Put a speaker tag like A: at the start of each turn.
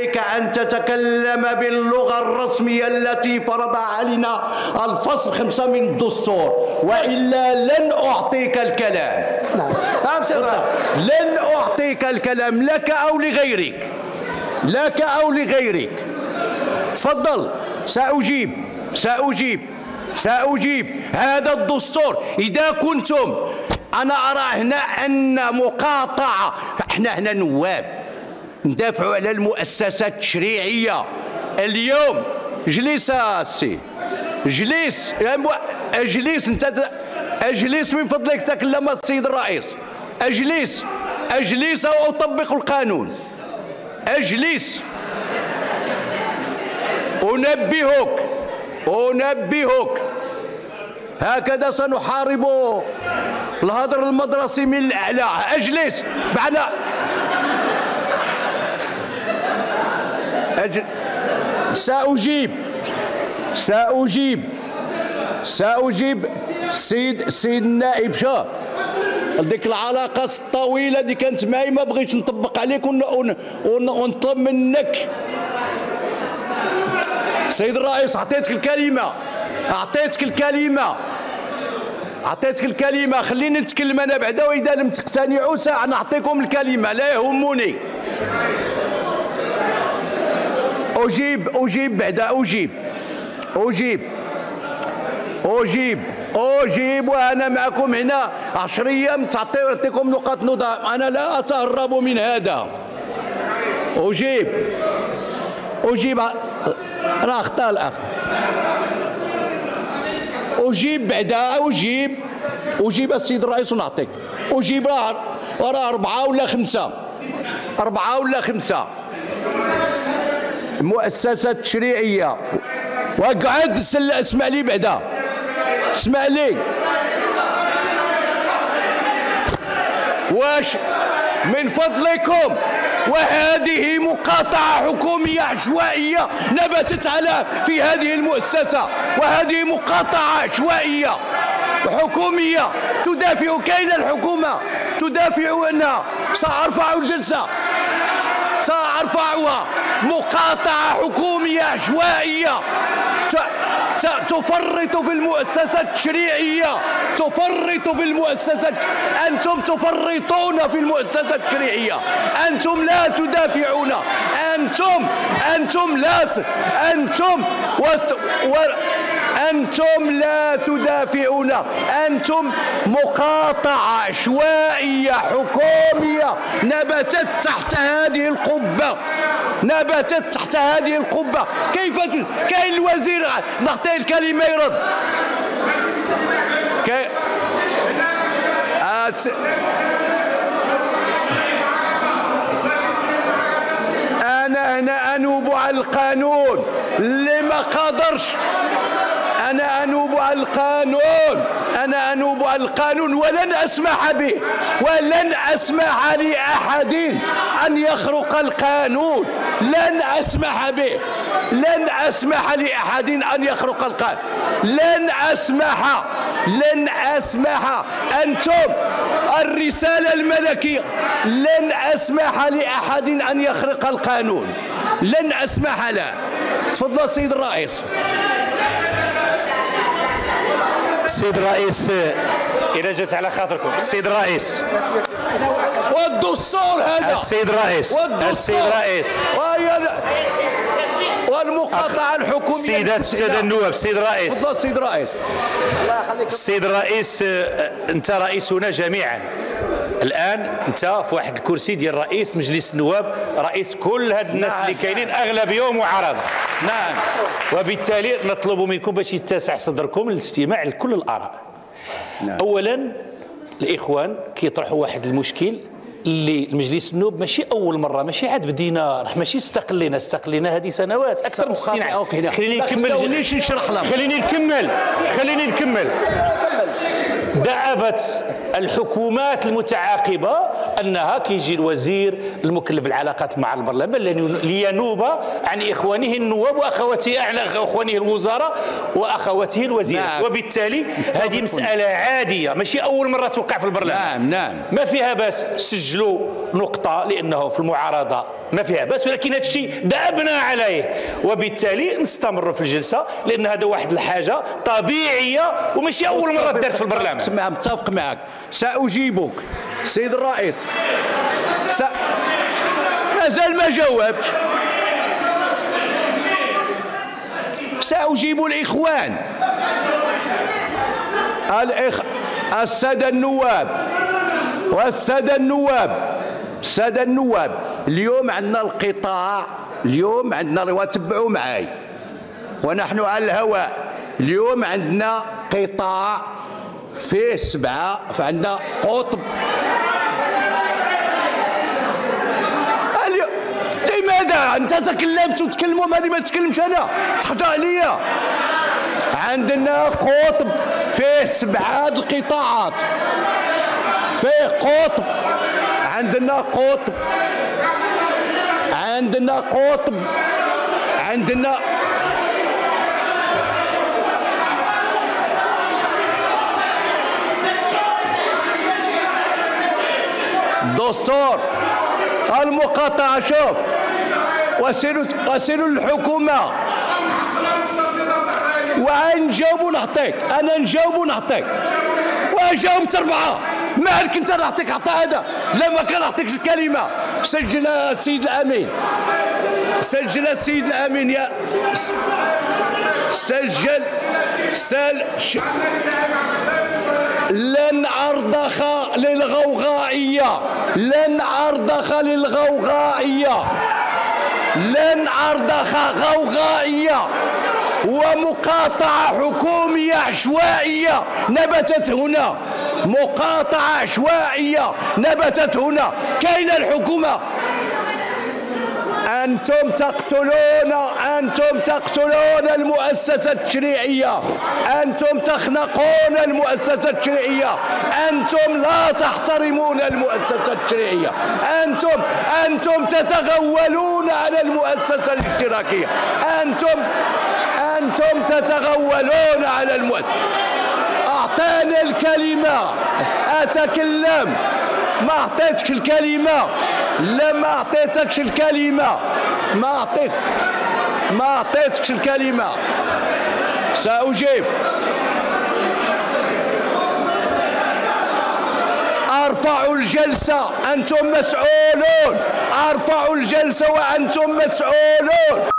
A: عليك أن تتكلم باللغة الرسمية التي فرض علينا الفصل خمسة من الدستور وإلا لن أعطيك الكلام.
B: نعم. نعم
A: لن أعطيك الكلام لك أو لغيرك. لك أو لغيرك. تفضل. سأجيب. سأجيب. سأجيب. هذا الدستور. إذا كنتم أنا أرى هنا أن مقاطعة. إحنا هنا نواب. ندافعوا على المؤسسات التشريعية. اليوم جلس السي جلس اجلس انت اجلس من فضلك تكلم السيد الرئيس. اجلس اجلس واطبق القانون. اجلس أنبهك أنبهك. هكذا سنحارب الهدر المدرسي من الأعلى. اجلس معنا. أجل سأجيب. سأجيب. سأجيب السيد السيد النائب شاه ديك العلاقات الطويلة اللي كانت معي ما بغيتش نطبق عليك ونطلب منك سيد الرئيس أعطيتك الكلمة. أعطيتك الكلمة. أعطيتك الكلمة. خليني نتكلم أنا بعدا وإذا لم تقتنعوا ساعة نعطيكم الكلمة. لا يهمني. أجيب أجيب بعدا أجيب. أجيب. أجيب. أجيب وأنا معكم هنا. عشر أيام تعطيكم نقاط نضال أنا لا أتهرب من هذا. أجيب. أجيب. راه أخطأ الأخ أجيب بعدا أجيب. أجيب السيد الرئيس ونعطيك. أجيب راه راه أربعة ولا خمسة. أربعة ولا خمسة. مؤسسات تشريعية وقعد اسمع لي بعدا. اسمع لي. واش من فضلكم وهذه مقاطعة حكومية عشوائية نبتت على في هذه المؤسسة وهذه مقاطعة عشوائية حكومية تدافع. كاين الحكومة تدافع أنها سأرفع الجلسة. سأرفعها مقاطعة حكومية عشوائية. تفرط في المؤسسات التشريعية. تفرط في المؤسسات أنتم تفرطون في المؤسسات التشريعية. أنتم لا تدافعون. أنتم أنتم لا أنتم وست و أنتم لا تدافعون. أنتم مقاطعة عشوائية حكومية نبتت تحت هذه القبة. نبتت تحت هذه القبة. كيف كاين الوزير نعطيه الكلمة يرد. كي... أنا هنا أنوب على القانون. اللي ما قدرش أنا أنوب على القانون. أنا أنوب على القانون ولن أسمح به ولن أسمح لأحد أن يخرق القانون. لن أسمح به لن أسمح لأحد أن يخرق القانون. لن أسمح لن أسمح. أنتم الرسالة الملكية لن أسمح لأحد أن يخرق القانون. لن أسمح له تفضل سيد الرئيس.
C: السيد الرئيس إذا جت على خاطركم. السيد الرئيس
A: والدستور هذا.
C: السيد الرئيس السيد الرئيس
A: والمقاطعة الحكومية
C: سيدات السادة النواب السيد الرئيس
A: تفضل السيد الرئيس
C: السيد الرئيس أنت رئيسنا جميعا. الآن أنت في واحد الكرسي ديال رئيس مجلس النواب رئيس كل هاد الناس نعم. اللي كاينين اغلبيه معارضه
A: نعم.
C: وبالتالي نطلب منكم باش يتسع صدركم للاستماع لكل الآراء. نعم. اولا الإخوان كيطرحوا واحد المشكل اللي المجلس النواب ماشي أول مرة ماشي عاد بدينا راه ماشي استقلينا استقلينا هذه سنوات أكثر من 60 عام.
A: خليني نكمل.
C: خليني نكمل. خليني نكمل. دأبت الحكومات المتعاقبة أنها كيجي الوزير المكلف بالعلاقات مع البرلمان لينوب عن إخوانه النواب وأخواته أعلى إخوانه الوزراء وأخواته الوزير. نعم. وبالتالي هذه مسألة عادية ماشي أول مرة توقع في البرلمان.
A: نعم نعم.
C: ما فيها بس سجلوا نقطة لأنه في المعارضة ما فيها بس ولكن هذا الشيء دأبنا عليه. وبالتالي نستمر في الجلسة لأن هذا واحد الحاجة طبيعية وماشي أول مرة دارت في البرلمان.
A: متفق معك سأجيبك سيد الرئيس. س... مازال ما جاوبش. سأجيب الإخوان. الإخ... السادة النواب. والسادة النواب. السادة النواب اليوم عندنا القطاع اليوم عندنا وتبعوا معي ونحن على الهواء. اليوم عندنا قطاع فيه سبعة فعندنا قطب. لماذا؟ أنت تكلمت وتكلموا هذه ما تكلمش أنا. تحط عليا. عندنا قطب فيه سبعة القطاعات. فيه قطب. عندنا قطب. عندنا قطب. عندنا دستور المقاطعة. شوف. وسيلوا وسيلوا الحكومة. وعنجاوب ونعطيك أنا نجاوب ونعطيك وجاوبت ما كنت نعطيك عطا هذا؟ لا ما كان الكلمة سجل السيد الأمين. سجل السيد الأمين يا سجل سال ش... لن أرضخ للغوغائية. لن أرضخ للغوغائية. لن أرضخ غوغائية. ومقاطعة حكومية عشوائية نبتت هنا. مقاطعة عشوائية نبتت هنا. كاين الحكومة؟ أنتم تقتلون أنتم تقتلون المؤسسة التشريعية. أنتم تخنقون المؤسسة التشريعية. أنتم لا تحترمون المؤسسة التشريعية. أنتم أنتم تتغولون على المؤسسة الاشتراكية. أنتم أنتم تتغولون على المؤسسة أعطاني الكلمة. أتكلم. ما أعطيتك الكلمة. لا ما أعطيتكش الكلمة. ما أعطيت ما أعطيتكش الكلمة. سأجيب. ارفعوا الجلسة. أنتم مسؤولون. ارفعوا الجلسة وأنتم مسؤولون.